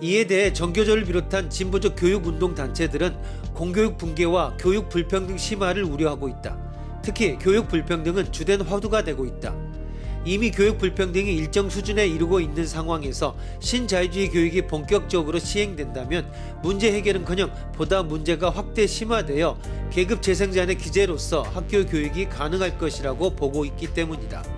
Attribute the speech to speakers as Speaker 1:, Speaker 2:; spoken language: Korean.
Speaker 1: 이에 대해 전교조를 비롯한 진보적 교육운동 단체들은 공교육 붕괴와 교육 불평등 심화를 우려하고 있다. 특히 교육 불평등은 주된 화두가 되고 있다. 이미 교육 불평등이 일정 수준에 이르고 있는 상황에서 신자유주의 교육이 본격적으로 시행된다면 문제 해결은커녕 보다 문제가 확대 심화되어 계급 재생산의 기제로서 학교 교육이 가능할 것이라고 보고 있기 때문이다.